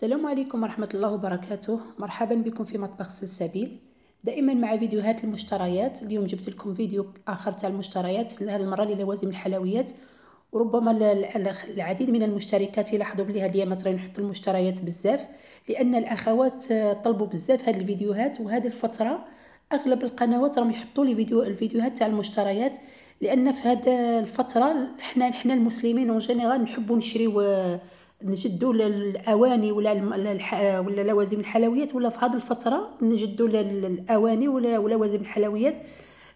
السلام عليكم ورحمة الله وبركاته. مرحبا بكم في مطبخ سلسبيل. دائما مع فيديوهات المشتريات. اليوم جبت لكم فيديو آخر تاع المشتريات. هذه المرة للوازم الحلويات. وربما العديد من المشتركات يلاحظوا بلي هذه الايامات راني نحط المشتريات بزاف. لأن الأخوات طلبوا بزاف هذه الفيديوهات. وهذه الفترة أغلب القنوات راهم يحطوا لي فيديو الفيديوهات تاع المشتريات. لأن في هذه الفترة حنا حنا المسلمين en général نحبوا نشريو نجدوا الأواني ولا ولا لوازم الحلويات ولا في هذه الفترة نجدوا الأواني ولا لوازم الحلويات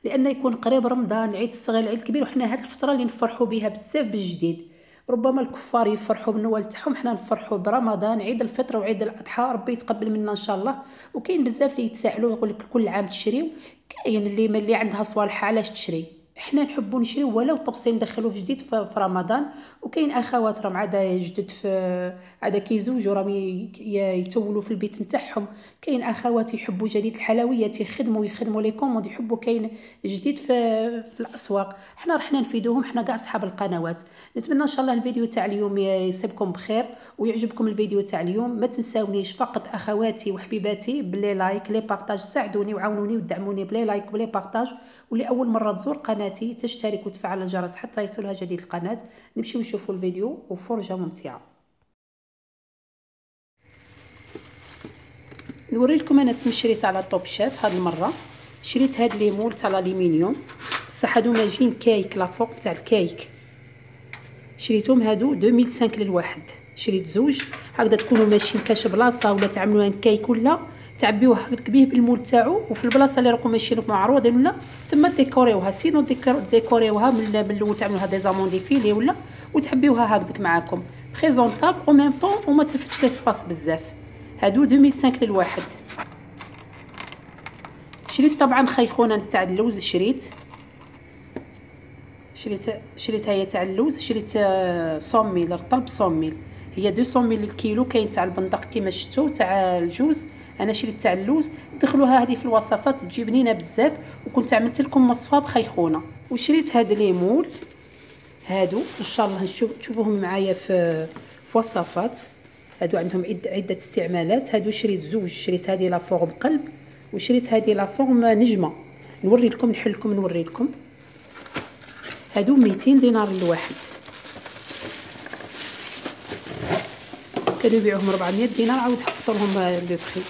لأن يكون قريب رمضان عيد الصغير العيد الكبير وحنا هذه الفترة اللي نفرحوا بها بزاف بالجديد. ربما الكفار يفرحوا بالنوال تاعهم حنا نفرحوا برمضان عيد الفطر وعيد الأضحى ربي يتقبل منا إن شاء الله. وكاين بزاف اللي يتسائلوا يقول لك كل عام تشريو كاين اللي اللي عندها صوالح علاش تشري؟ حنا نحبوا نشريو ولو طبسي ندخلوه جديد في رمضان. وكاين أخوات راهم عاده جدد في عاده كيزوجوا راهم يتولوا في البيت نتاعهم. كاين أخوات يحبوا جديد الحلويات يخدموا يخدموا les commandes يحبوا كاين جديد في في الأسواق. حنا رحنا نفيدوهم حنا كاع أصحاب القنوات. نتمنى إن شاء الله الفيديو تاع اليوم يصيبكم بخير ويعجبكم الفيديو تاع اليوم. ما تنساونيش فقط أخواتي وحبيباتي ب les likes les partages ساعدوني وعاونوني ودعموني ب les likes ب les partages. واللي أول مرة تزور قناتي تشترك وتفعل الجرس حتى يصلها جديد القناة. نمشيو نشوفوا الفيديو وفرجة ممتعة. نوري لكم أنا اسم شريت على Top Chef هاد المرة. شريت هاد les moules تاع الالومنيوم بصح هادو ماجين cake la forme تاع الكايك شريتهم هادو 2005 للواحد. شريت زوج. هكذا تكونوا ماشيين كاش بلاصة ولا تعملوها كايك ولا تعبيوه هكذاك بيه بالمول تاعو وفي البلاصة اللي راكم ماشيين معروضين ولا تما ديكوريوها سينو ديكوريوها من الأول تعملوها دي زامون دي فيلي ولا وتعبيوها هكذاك معاكم. بريزونطابل أو ميم طون وما تفتش ليسباس بزاف. هادو 2005 للواحد. شريت طبعا خيخونه تاع اللوز شريت. شريت شريت هي تاع اللوز شريت صوميل رطب صوميل. هي 200 mille الكيلو كاين تاع البندق كيما شفتوا تاع الجوز. أنا شريت تاع اللوز دخلوها هذه في الوصفات تجي بنينه بزاف وكنت عملت لكم وصفه بخيخونه وشريت هاد les moules هادو إن شاء الله نشوف تشوفوهم معايا في في وصفات. هادو عندهم عدة استعمالات. هادو شريت زوج شريت هذه la forme قلب وشريت هذه la forme نجمة. نوري لكم نحل لكم نوري لكم. هادو 200 دينار الواحد كانوا يبيعوهم 400 دينار عاود حطوا لهم لو بخي.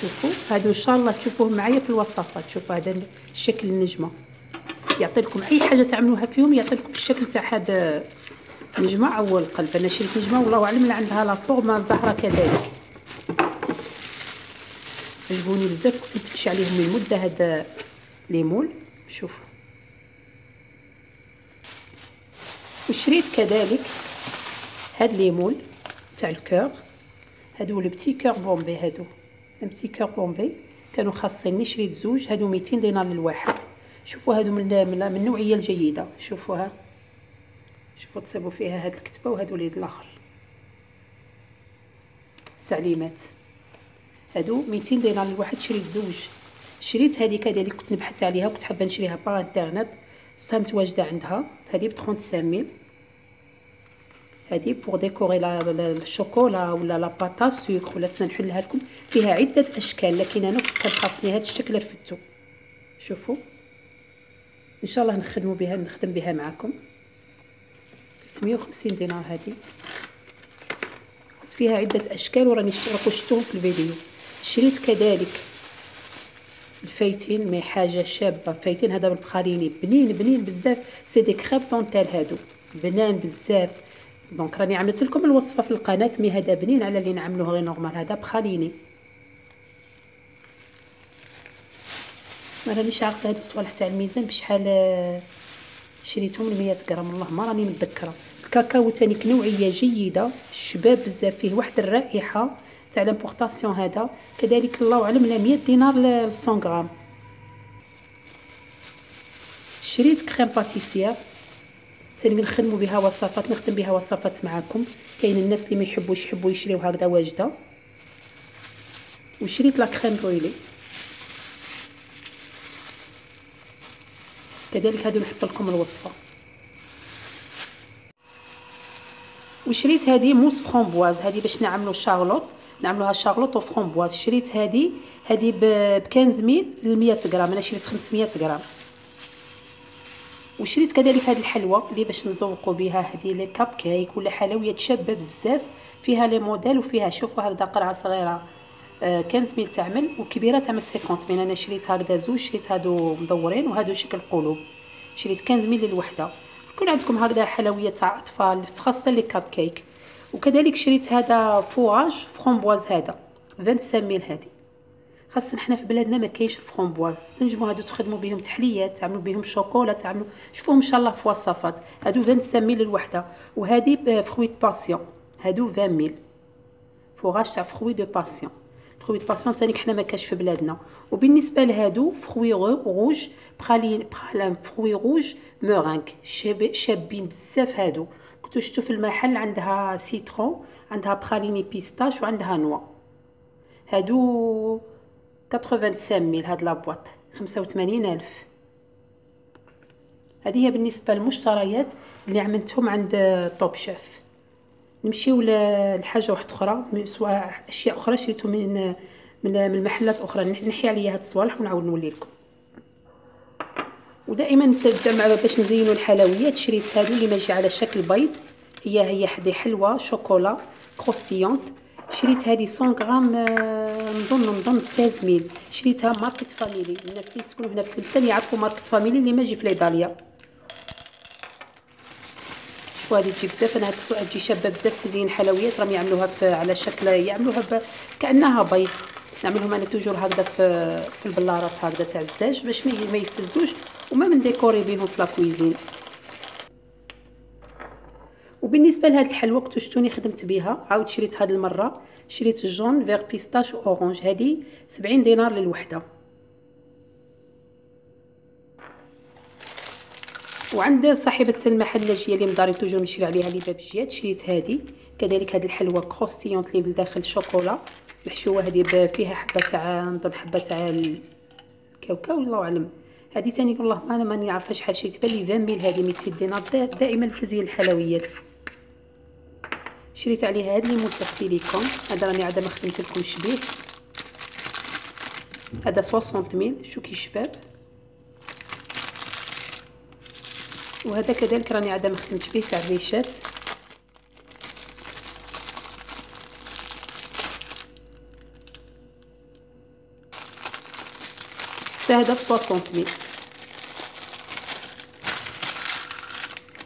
شوفوا هادو إن شاء الله تشوفوهم معايا في الوصفات. شوفوا هذا الشكل النجمة. يعطي لكم أي حاجة تعملوها فيهم يعطي لكم الشكل تاع هذا نجمه أو القلب أنا شريت نجمة والله أعلم اللي عندها لا فورما زهرة كذلك. عجبوني بزاف كنت نفتش عليهم من مدة هذا Les moules. شوفوا. وشريت كذلك. هاد les moules تاع ال cœur هادو le petit cœur bombé هادو. petit cœur bombé كانوا خاصيني شريت زوج هادو 200 دينار للواحد. شوفوا هادو من من, النوعية الجيدة. شوفوها. شوفوا تصيبوا فيها هاد الكتبة وهادو اللي الآخر. تعليمات. هادو 200 دينار للواحد شريت زوج. شريت هذيك كذلك كنت نبحث عليها وكنت حابة نشريها par internet فهمت واجدة عندها. هذه ب 35 هذه pour décorer لا الشوكولا ولا la pâte à sucre ولا سنحلها لكم فيها عدة أشكال لكن أنا كنت خاصني هذا الشكل رفدته. شوفوا. إن شاء الله نخدموا بها نخدم بها معكم. 350 دينار هذه. فيها عدة أشكال وراني راكم شفتوهم في الفيديو. شريت كذلك ال feuilletine mais حاجة شابة. feuilletine هذا بال praliné. بنين بنين بزاف. c'est des crêpes dentelle هادو. بنان بزاف. donc راني عملت لكم الوصفة في القناة mais هذا بنين على اللي نعملوه غير normal هذا praliné. ما رانيش عارفه هاد الصوالح تاع الميزان بشحال شريتهم ل 100 غرام والله ما راني متذكرة. الكاكاو تاني نوعية جيدة شباب بزاف فيه واحد الرائحة تاع l'importation هذا. كذلك الله أعلم ل 100 دينار ل 100 غرام. شريت crème pâtissière. ثاني نخدموا بها وصفات نخدم بها وصفات معكم كاين الناس اللي ما يحبوش يحبوا يشريو هكذا واجده. وشريت la crème brûlée كذلك هادو نحط لكم الوصفة. وشريت هذه mousse framboise. هذه باش نعملوا charlotte. نعملوها charlotte و framboise شريت هذه هذه ب 15 ميل ل 100 غرام. أنا شريت 500 غرام. وشريت كذلك هذه الحلوى اللي باش نزوقوا بها هذه les cupcakes ولا حلويات شابة بزاف. فيها les modèles وفيها شوفوا هكذا قرعة صغيرة 15 ميل تعمل وكبيرة تعمل 50 ميل أنا شريت هكذا زوج شريت هادو مدورين وهادو شكل قلوب. شريت 15 ميل للوحدة. يكون عندكم هكذا حلويات تاع أطفال خاصة les cupcakes وكذلك شريت هذا fourrage framboise هذا 25 ميل هذه. خاصنا حنا في بلادنا ما كاينش الفرامبواز تنجموا هادو تخدموا بهم تحليات تعملوا بهم شوكولا تعملوا شوفوهم إن شاء الله في وصفات. هادو 25 ميل الوحده وهذه fruit passion هادو 20 ميل fourrage تاع fruit de passion fruit de passion تانيك حنا ما كاش في بلادنا. وبالنسبة لهادو fruits rouges praline praline fruits rouges meringue شابين بزاف هادو. كنتو شفتو في المحل عندها citron عندها praliné pistache وعندها noix هادو 85 ميل هاد la boîte 85 ألف. هذه هي بالنسبة للمشتريات اللي عملتهم عند Top Chef نمشيو لحاجة واحدة أخرى سواء أشياء أخرى شريتهم من من المحلات أخرى. نحي عليا هاد الصوالح ونعاود نولي لكم. ودائما نتبع باش نزينوا الحلويات شريت هادو اللي ماجي على شكل بيض. هي هي حدي حلوة شوكولا كروستيونت. شريت هذه 100 غرام نظن نظن 16 ميل شريتها ماركت فاميلي الناس اللي يسكنوا هنا في تلمسان يعرفوا ماركت فاميلي اللي ماجي في ليطاليا شوفوا هذه تجي بزاف؟ أنا هاد السؤال تجي شابة بزاف تزيين حلويات راهم يعملوها على شكل يعملوها كأنها بيض. نعملهم أنا توجور هكذا في في البلارات هكذا تاع الزاج باش ما يفسدوش وما من ديكوري بهم في لاكويزين وبالنسبه لهاد كنتو شفتوني خدمت بها عاود شريت هاد المرة شريت الجون فيغ بيستاش أورانج هادي 70 دينار للوحدة. وعند صاحبة المحل لاجيه اللي مداري توجور نشري عليها لي بابجيات شريت هادي. كذلك هاد الحلوى croustillante اللي بالداخل شوكولا. محشوة هادي فيها حبة تاع نظن حبة تاع الكاوكاو الله أعلم. هادي تاني والله ما أنا ماني عارفة شحال شريت بالي 20 ميل هادي 200 دينار دائما لتزيين الحلويات. شريت عليها هاد les moules تاع السيليكون هذا راني عاد ما خدمت لكم شبيه. هذا 60 ميل شو كي شباب. وهذا كذلك راني عاد ما خدمت به تاع الريشات. هذا ب 60 ميل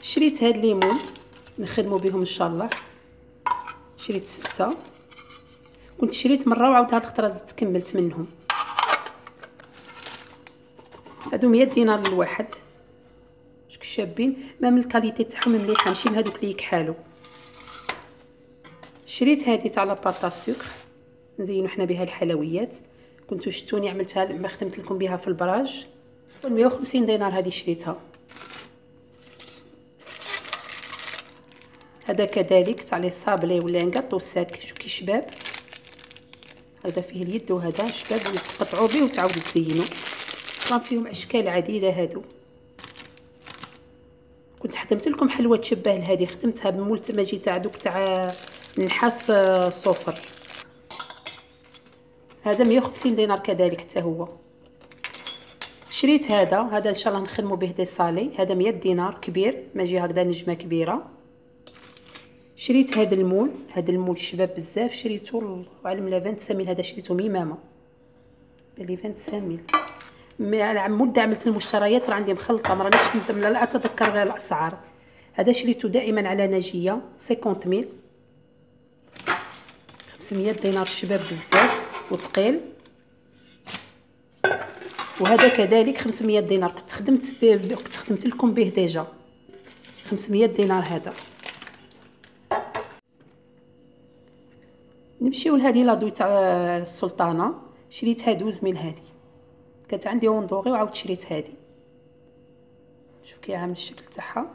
شريت هاد الليمون نخدمو بهم إن شاء الله. شريت ستة. كنت شريت مرة وعاود هاد الخطرة زدت كملت منهم. هادو مية دينار للواحد. شكو شابين. même ال qualité تاعهم مليحة ماشي هادوك اللي يكحالو. شريت هادي تاع la pâte à sucre نزينو حنا بها الحلويات. كنتو شتوني عملتها ما خدمت لكم بها في البراج. 150 دينار هذه شريتها. هذا كذلك تاع les sablés ولا gâteaux secs شو كي شباب. هذا فيه اليد وهذا شباب تقطعوا به وتعاودوا تزينوا. راه فيهم أشكال عديدة هادو. كنت خدمت لكم حلوة تشبه لهذه خدمتها بمولت ماجي تاع دوك تاع النحاس آه، صفر هذا 150 دينار كذلك حتى هو. شريت هذا هذا إن شاء الله نخدموا به دي صالي. هذا 100 دينار كبير ماجي هكذا نجمة كبيرة. شريت هذا المول هذا المول الشباب بزاف شريته اعلم لا 25 هذا شريته ميمامه بلي 25 مع مدة عملت المشتريات راه عندي مخلطة ما رانيش لا أتذكر الأسعار. هذا شريته دائما على ناجية 50 ميل. 500 دينار الشباب بزاف وثقيل وهذا كذلك 500 دينار. كنت خدمت كنت خدمت لكم به déjà. 500 دينار هذا. نمشيو لهذه les douilles تاع السلطانة شريتها دوز من هذه كانت عندي وندوغي وعاود شريت هذه شوف كي عامل الشكل تاعها.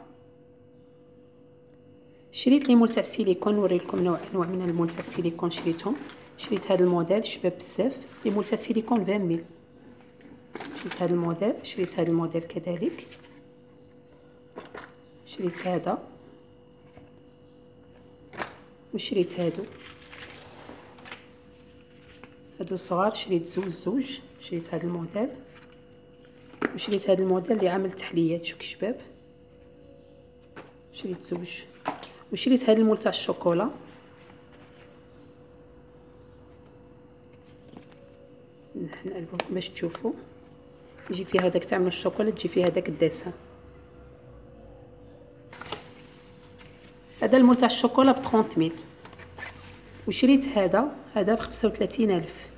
شريت les moules تاع السيليكون نوريلكم نوع انواع من ال moules تاع السيليكون شريتهم. شريت هذا الموديل شباب بزاف. les moules تاع السيليكون 20 ميل. شريت هذا الموديل شريت هذا الموديل كذلك. شريت هذا. وشريت هادو. هادو صغار شريت زوج زوج شريت هاد الموديل وشريت هاد الموديل اللي عامل تحليات شوفي شباب شريت زوج. وشريت هاد ال moule تاع الشوكولا. نقلبو باش تشوفوا يجي فيها هذاك تعملوا الشوكولا تجي فيها هذاك الدسم هذا ال moule تاع الشوكولا ب 30 mille. وشريت هذا هذا ب 35 ألف.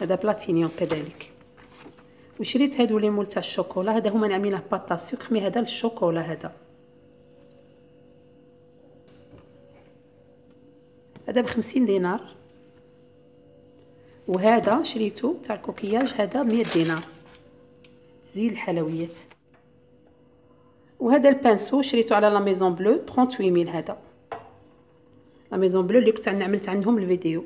هذا بلاتينيوم كذلك. وشريت هادو les moules تاع الشوكولا هذا هما عاملينه pâte à sucre mais هذا الشوكولا هذا. هذا بخمسين دينار. وهذا شريته تاع الكوكياج هذا مية دينار. زين الحلويات. وهذا ال pinceau شريته على La Maison Bleue 38 mille هذا. La Maison Bleue اللي كنت عملت عنهم الفيديو.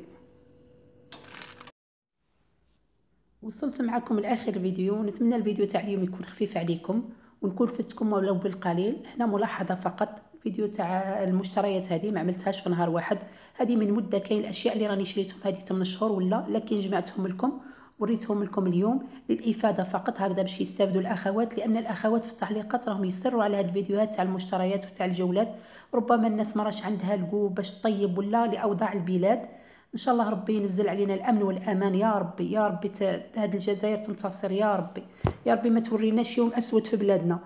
وصلت معكم لآخر الفيديو نتمنى الفيديو تاع اليوم يكون خفيف عليكم ونكون فتكم ولو بالقليل. هنا ملاحظة فقط فيديو تاع المشتريات هذه ما عملتهاش في نهار واحد. هذه من مدة كاين الأشياء اللي راني شريتهم هذه 8 شهور ولا لكن جمعتهم لكم وريتهم لكم اليوم. للإفادة فقط هكذا باش يستافدوا الأخوات لأن الأخوات في التعليقات راهم يصروا على هذه الفيديوهات تاع المشتريات وتاع الجولات. ربما الناس ما عندها القو باش تطيب ولا لأوضاع البلاد. إن شاء الله ربي ينزل علينا الأمن والأمان. يا ربي يا ربي هذه الجزائر تنتصر. يا ربي يا ربي ما توريناش يوم أسود في بلادنا.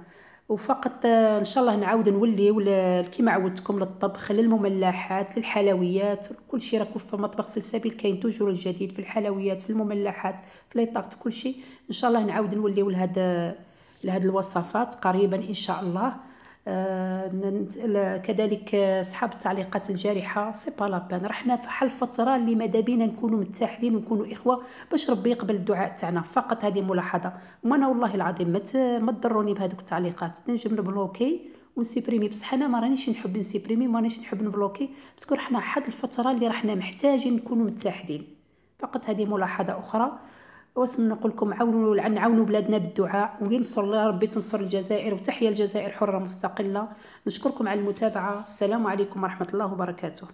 وفقط إن شاء الله نعاود نوليو كيما عودتكم للطبخ للمملحات للحلويات. كل شيء راكم في مطبخ سلسبيل كاين toujours الجديد في الحلويات في المملحات في les tartes كل شيء. إن شاء الله نعاود نوليو لهذا لهذه الوصفات قريبا إن شاء الله. آه، كذلك أصحاب التعليقات الجارحة c'est pas la peine رانا في هاد الفترة اللي ماذا بينا نكونوا متحدين ونكونوا إخوة باش ربي يقبل الدعاء تاعنا. فقط هذه ملاحظة. وأنا والله العظيم ما تضروني بهذوك التعليقات. نجم ن bloquer ون supprimer. بصح أنا ما رانيش نحب ن supprimer ما رانيش نحب ن bloquer. parce que رانا هاد الفترة اللي رانا محتاجين نكونوا متحدين فقط هذه ملاحظة أخرى. واسم نقول لكم عاونوا نعاونوا بلادنا بالدعاء وينصر الله ربي تنصر الجزائر وتحيا الجزائر حرة مستقلة. نشكركم على المتابعة. السلام عليكم ورحمة الله وبركاته.